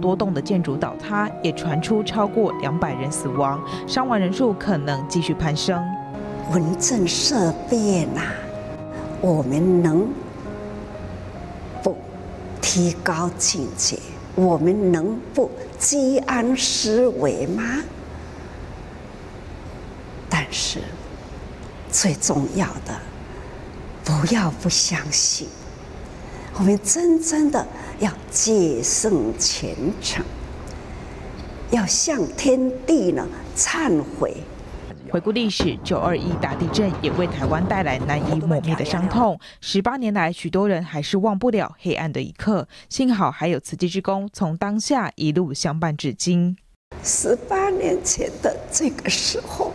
多栋的建筑倒塌，也传出超过两百人死亡，伤亡人数可能继续攀升。文政色变呐，我们能不提高警觉？我们能不积安思危吗？但是最重要的，不要不相信。我们真正的要戒慎虔诚，要向天地呢忏悔。回顾历史，九二一大地震也为台湾带来难以抹灭的伤痛。十八年来，许多人还是忘不了黑暗的一刻。幸好还有慈济之功，从当下一路相伴至今。十八年前的这个时候，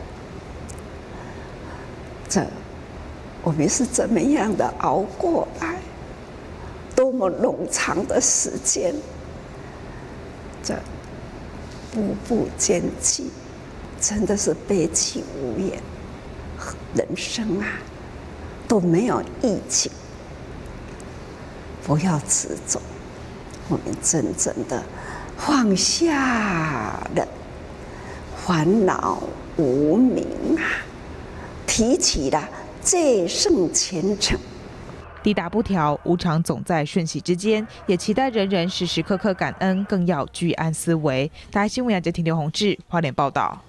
这我们是怎么样的熬过来？多么冗长的时间，这步步艰辛。真的是悲戚无言，人生啊都没有意境。不要执着，我们真正的放下了烦恼无明啊，提起了最胜虔诚。滴答不调，无常总在瞬息之间，也期待人人时时刻刻感恩，更要居安思危。大家新闻，杨杰、听刘宏志，花莲报道。